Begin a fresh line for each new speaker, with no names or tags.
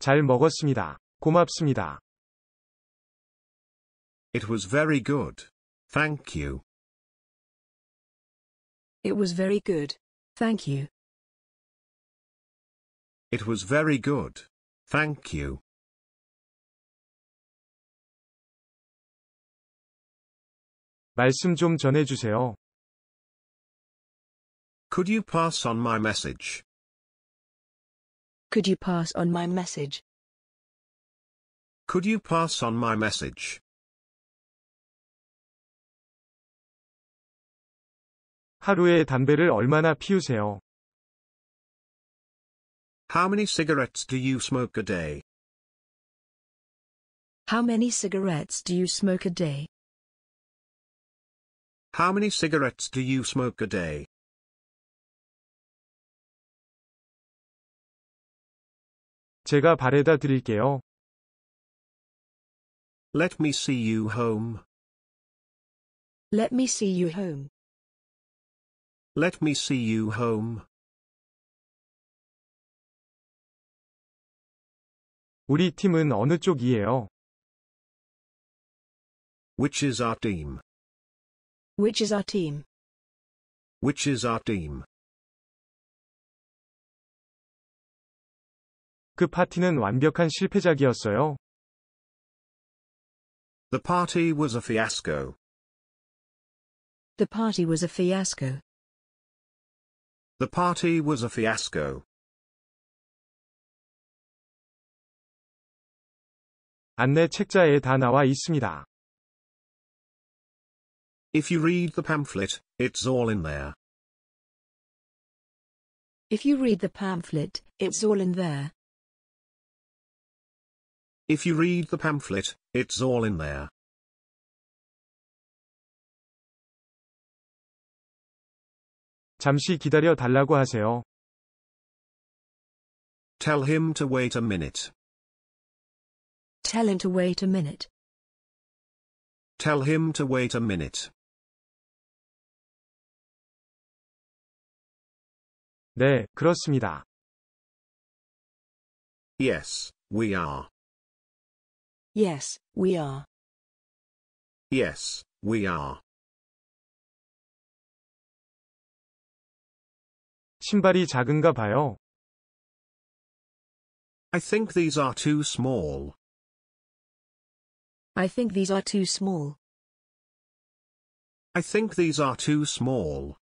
잘 먹었습니다. 고맙습니다.
It was very good. Thank you.
It was very good. Thank you.
It was very good. Thank you.
말씀 좀 전해주세요.
Could you pass on my message?
Could you pass on my message?
Could you pass on my message?
하루에 담배를 얼마나 피우세요?
How many cigarettes do you smoke a day?
How many cigarettes do you smoke a day?
How many cigarettes do you smoke a day?
제가 바래다 드릴게요.
Let me see you home.
Let me see you home.
Let me see you home.
우리 팀은 어느 쪽이에요?
Which is our team?
Which is our team?
Which is our team?
그 파티는 완벽한 실패작이었어요.
The party was a fiasco.
The party was a fiasco.
The party was a fiasco.
안내 책자에 다 나와 있습니다.
If you read the pamphlet, it's all in there.
If you read the pamphlet, it's all in there.
If you read the pamphlet, it's all in there.
잠시 기다려 달라고 하세요.
Tell him to wait a minute.
Tell him to wait a minute.
Tell him to wait a minute.
네, 그렇습니다.
Yes, we are.
Yes, we are.
Yes, we are.
신발이 작은가 봐요.
I think these are too small.
I think these are too small.
I think these are too small.